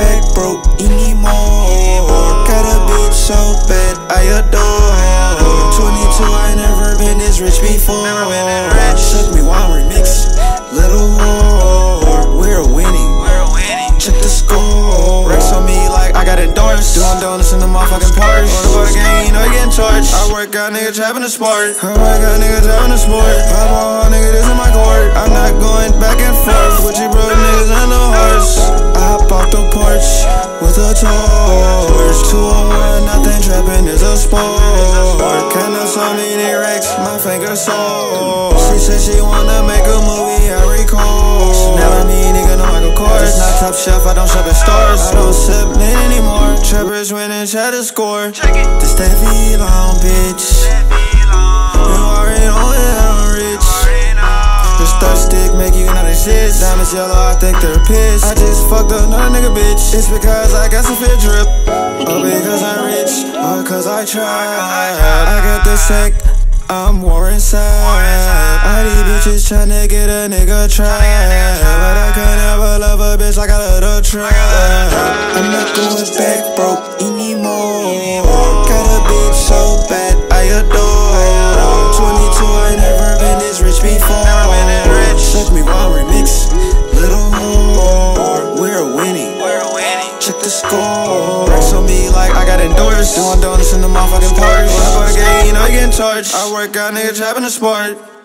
back broke anymore. Got a bitch so bad, I adore. 22, I never been this rich before. Suck me while remix, little whore. We're winning, check the score. Racks on me like I got endorsed. Doing donuts in the motherfucking. Order for the you know you getting charged. I work out, nigga, trapping the sport. I work out, nigga, trapping the sport. Torch. Two on one, nothing trapping is a sport. Count up so many racks, my finger sore. She said she wanna make a movie, I record. She never me, nigga, no Michael Kors. Not top shelf, I don't shop at stores. I don't sip lean anymore. Trappers winning, try to score. This that V-long, bitch. Exist. Diamonds yellow, I think they're pissed. I just fucked another nigga, bitch. It's because I got some fit drip. Or because I'm rich. Or cause I tried. I got the sack. I'm war inside. I these bitches tryna get a nigga trap. But I can never love a bitch like I love the trap. I'm not going back the score. Racks on me like I got endorsed. Doing donuts in the motherfucking. Order for the gang, you know you getting charged. I work out, nigga, trapping the sport.